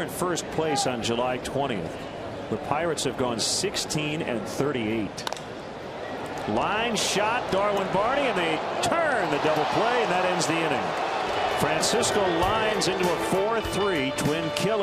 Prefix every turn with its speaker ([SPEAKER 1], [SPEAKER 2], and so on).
[SPEAKER 1] in first place on July 20th. The Pirates have gone 16 and 38. Line shot Darwin Barney and they turn the double play and that ends the inning. Francisco lines into a 4-3 twin kill.